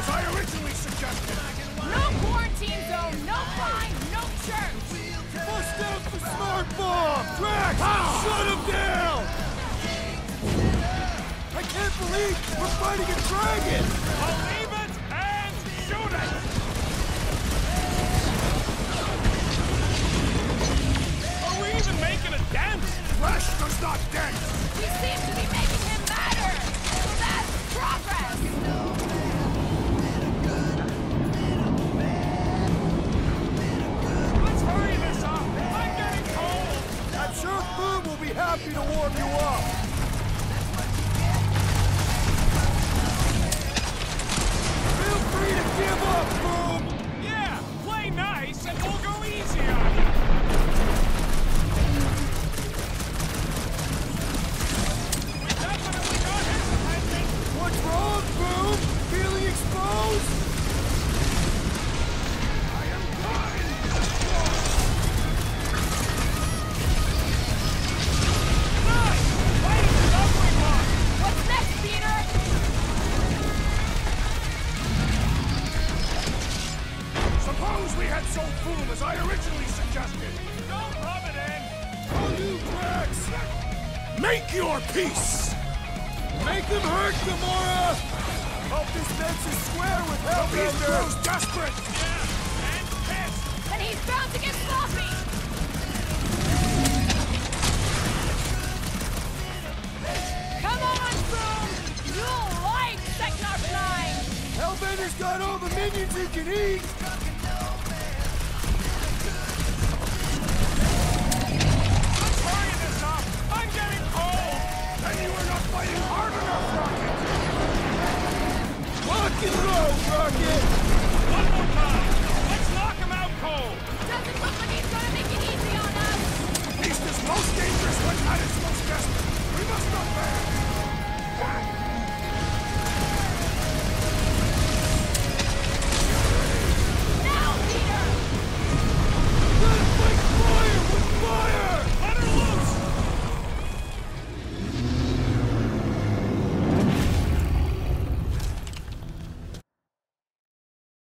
As I originally suggested. No quarantine zone, no fine, no church. Bust out the smart bomb! Drax, ah! shut him down! I can't believe we're fighting a dragon! Believe it and shoot it! Are we even making a dent? Flesh does not dent! Happy to warm you up! Suppose we had as I originally suggested! Don't rub it in. On you, Drax! Make your peace! Make them hurt, Gamora! Hope this fence is square with Hellbender! He's desperate! Yeah, and pissed. And he's bound to get sloppy. Come on, Boom. You'll like Sector 9. Hellbender's got all the minions he can eat!